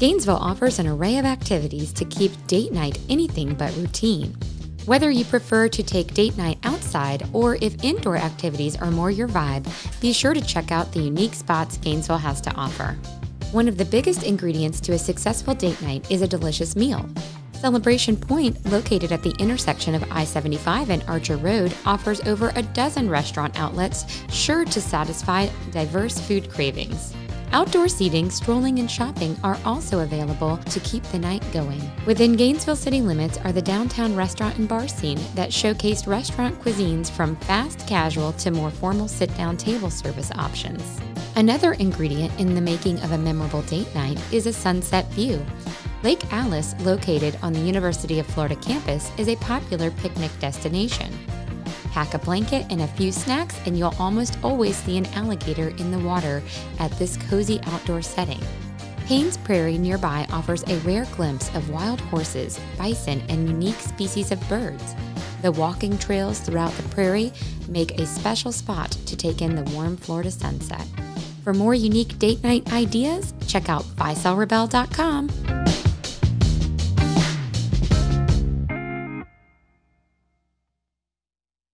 Gainesville offers an array of activities to keep date night anything but routine. Whether you prefer to take date night outside or if indoor activities are more your vibe, be sure to check out the unique spots Gainesville has to offer. One of the biggest ingredients to a successful date night is a delicious meal. Celebration Pointe, located at the intersection of I 75 and Archer Road, offers over a dozen restaurant outlets sure to satisfy diverse food cravings. Outdoor seating, strolling, and shopping are also available to keep the night going. Within Gainesville city limits are the downtown restaurant and bar scene that showcased restaurant cuisines from fast casual to more formal sit down table service options. Another ingredient in the making of a memorable date night is a sunset view. Lake Alice, located on the University of Florida campus, is a popular picnic destination. Pack a blanket and a few snacks, and you'll almost always see an alligator in the water at this cozy outdoor setting. Paynes Prairie nearby offers a rare glimpse of wild horses, bison, and unique species of birds. The walking trails throughout the prairie make a special spot to take in the warm Florida sunset. For more unique date night ideas, check out buysellrabell.com.